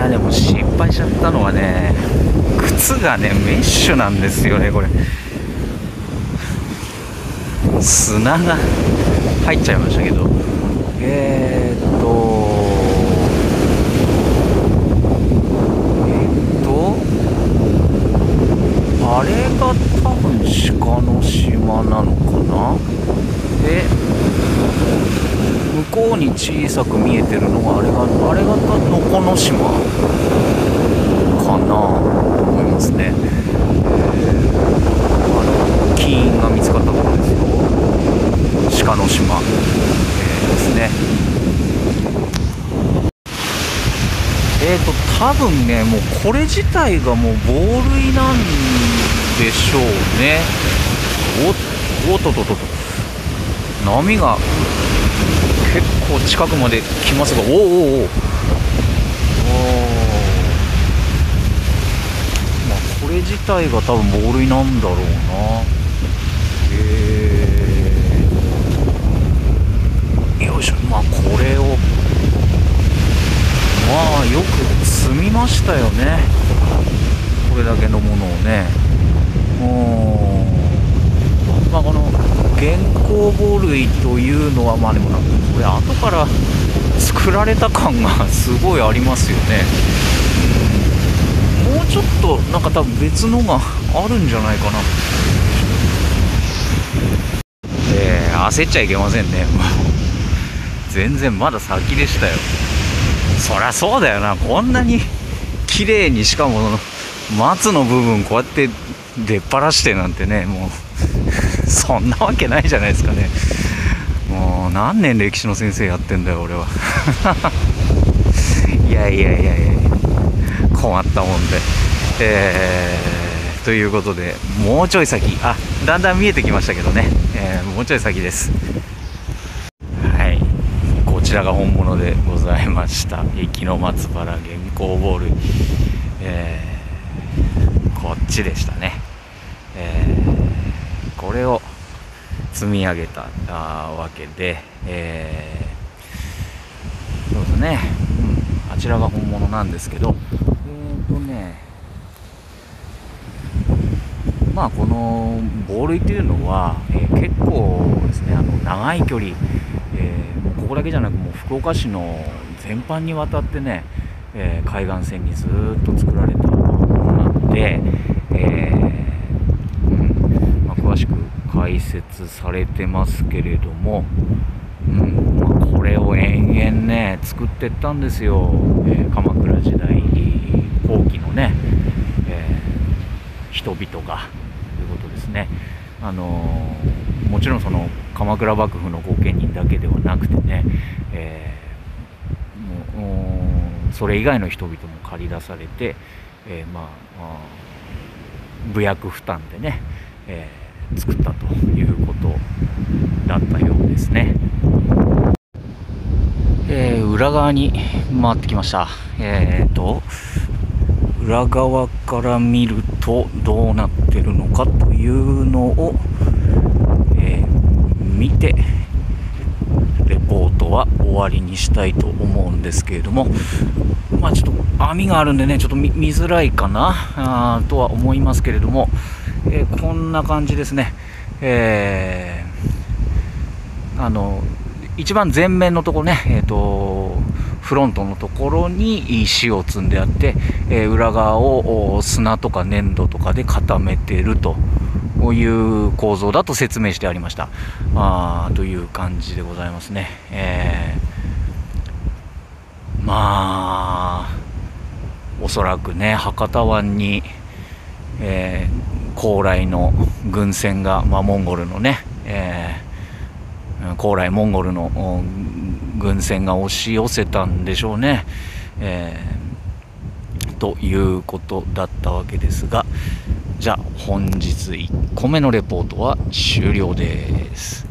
やでも失敗しちゃったのはね靴がねメッシュなんですよねこれ。砂が入っちゃいましたけど。えー、っとえー、っとあれが多分鹿の島なのかなで向こうに小さく見えてるのがあれがあれがのこの島かなと思いますね、えー、あの金印が見つかったところですよ。鹿の島、えー、ですね。えーと多分ねもうこれ自体がもう防塁なんでしょうね。おおっとととと。波が結構近くまで来ますがおおおおおまあこれ自体が多分ボールなんだろうな。え、よいしょ。まあこれを。まあよく積みましたよね。これだけのものをね。もうまあこの原稿ボ類というのはまあでもなんかこれ後から作られた感がすごいありますよね、もうちょっとなんか多分別のがあるんじゃないかな。えー、焦っちゃいけませんね。全然まだ先でしたよ。そりゃそうだよな。こんなに綺麗にしかも松の部分こうやって出っ張らしてなんてねもう。そんなわけないじゃないですかね。もう何年歴史の先生やってんだよ俺は。いやいやいやいや困ったもんで。えー、ということでもうちょい先。あだんだん見えてきましたけどね、えー、もうちょい先です。はい。こちらが本物でございました。駅の松原原稿ボール。えー、こっちでしたね、これを積み上げたわけで、えー、そうですね、うん、あちらが本物なんですけど、えっ、ー、とね、まあこのボールっていうのは、えー、結構ですね、あの長い距離、えー、ここだけじゃなくもう福岡市の全般にわたってね、え海岸線にずっと作られたものなので、えうんまあ、詳し解説されてますけれども、うんまあ、これを延々ね作ってったんですよ、えー、鎌倉時代後期のね、えー、人々がということですね。あのー、もちろんその鎌倉幕府の御家人だけではなくてね、えー、もうそれ以外の人々も駆り出されて、えまあ、武薬負担でね、えー作ったということだったようですね。えー、裏側に回ってきました。えっ、ー、と、裏側から見るとどうなってるのかというのを、えー、見て、は終わりにしたいと思うんですけれども、まあちょっと網があるんでね、ちょっと見づらいかなあとは思いますけれども、えー、こんな感じですね、えー、あの一番前面のところね、えーと、フロントのところに石を積んであって、えー、裏側を砂とか粘土とかで固めているという構造だと説明してありました。あという感じでございますね、えー、まあおそらくね博多湾に、えー高麗の軍船が、まあ、モンゴルのね、えー、高麗モンゴルの軍船が押し寄せたんでしょうね、えー、ということだったわけですがじゃあ本日1個目のレポートは終了です。